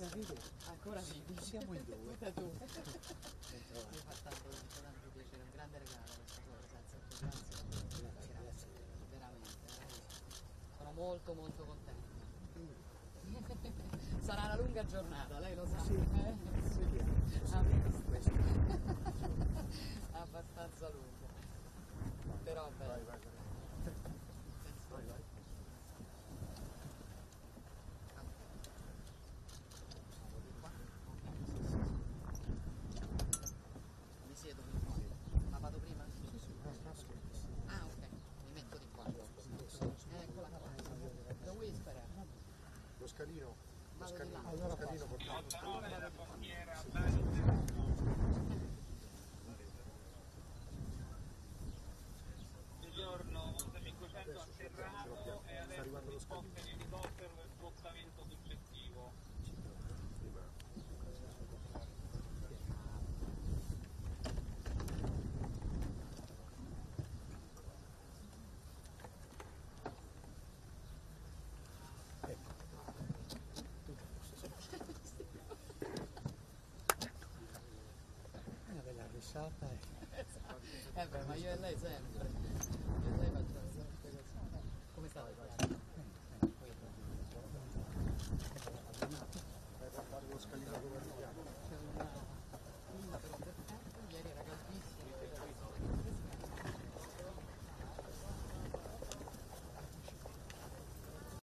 Ancora sì. Siamo in due. Da tu. Mi fa tanto, tanto piacere, un grande regalo questa tua presenza. Grazie. Grazie. Veramente, veramente. Sono molto molto contenta. Sarà una lunga giornata, lei lo sa. Sì. eh? Vediamo. Ah, scalino. Lo scalino. Lo scalino portato. Buongiorno, 1500 a Serrano e Sta adesso arrivando lo scalino. E Eh beh, ma io e lei sempre. Io e lei facciamo sempre così. Come state?